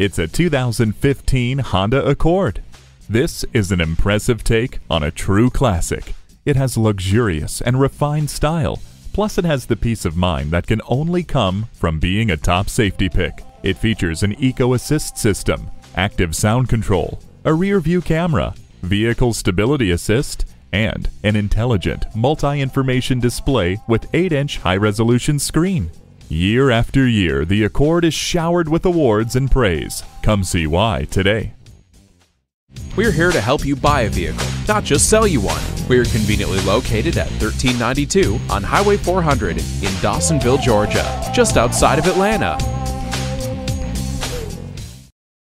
It's a 2015 Honda Accord. This is an impressive take on a true classic. It has luxurious and refined style, plus it has the peace of mind that can only come from being a top safety pick. It features an Eco Assist system, active sound control, a rear view camera, vehicle stability assist, and an intelligent multi-information display with 8-inch high-resolution screen. Year after year, the Accord is showered with awards and praise. Come see why today. We're here to help you buy a vehicle, not just sell you one. We're conveniently located at 1392 on Highway 400 in Dawsonville, Georgia, just outside of Atlanta.